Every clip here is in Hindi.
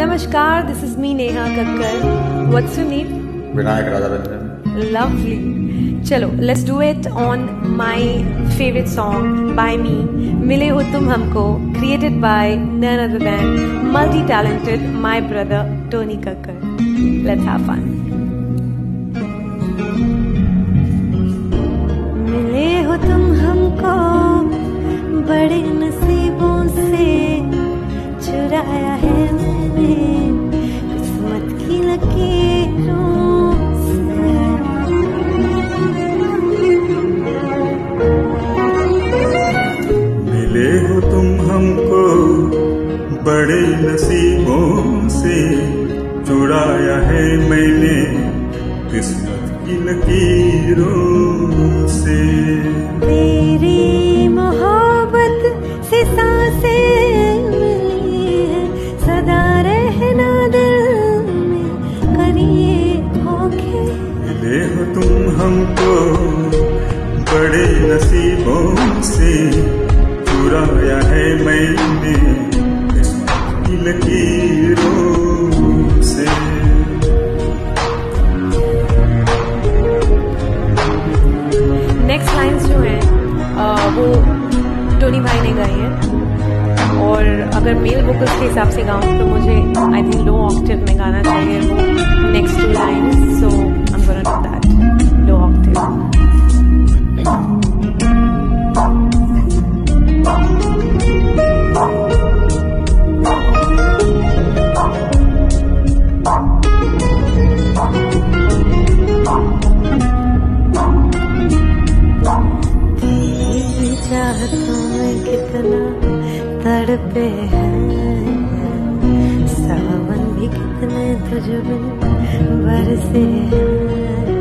Namaskar, this is me Neha Kakkar. What's your name? Vinayak Radharanjan. Lovely. Chalo, let's do it on my favorite song by me, Mile Ho Tum Humko, created by none other than multi-talented my brother Tony Kakkar. Let's have fun. मिले हो तुम नसीबों से चुराया है मैंने किस्मत की लकीरों से। तेरी मोहब्बत से साँसें मिली है सदा रहना दिल में करिए मिले हो तुम हमको बड़े नसीबों से चुराया है मैंने टोनी भाई ने गाई है। और अगर मेल वोकल्स के हिसाब से गाऊं तो मुझे आई थिंक लो ऑक्टिव में गाना चाहिए वो next two lines so I am gonna do that low octave चाहतों कितना तड़पे हैं। सावन भी कितने तुझे बरसे हैं।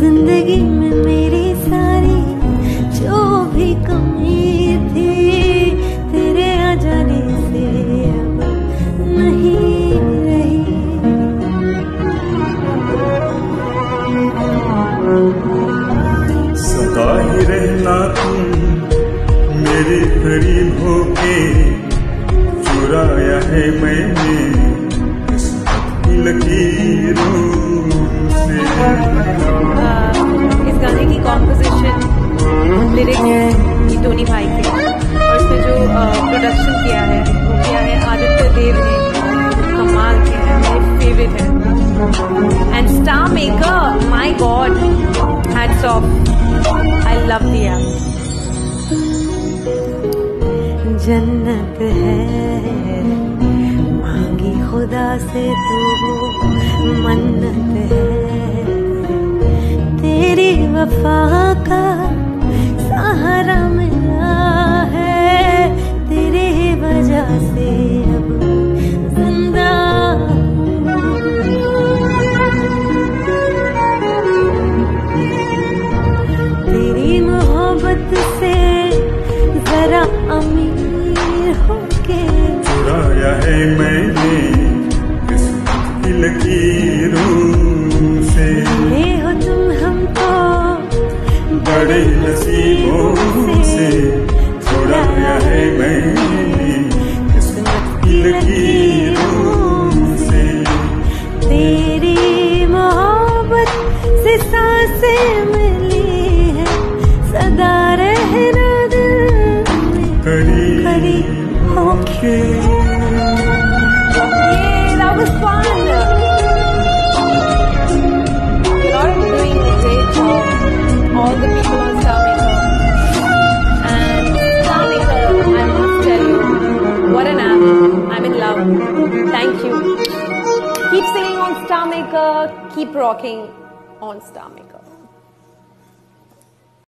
ज़िंदगी में मेरी सारी जो भी कमी मेरे करीब होके चुराया है मैंने इस गाने की कॉम्पोजिशन लिरिक्स ये टोनी भाई के और इसमें जो प्रोडक्शन किया है, वो किया है आदित्य देव ने। कमाल के है, मेरे फेवरेट है। And star maker my god hats off जन्नत है। मांगी खुदा से तू मन्नत है। तेरी वफा का सहारा मिला है। तेरे वजह से अब ज़िंदा तेरी मोहब्बत से जरा होके चुराया है मैंने की लकीरों से। ले हो तुम हमको बड़े नसीबों से। चुराया है मैंने किस्मत की लकीरों से। तेरी मोहब्बत से साँसें होके that was fun. You're doing great. All the people on Star Maker. And Star Maker, I must tell you, what an app. I'm in love. Thank you. Keep singing on Star Maker. Keep rocking on Star Maker.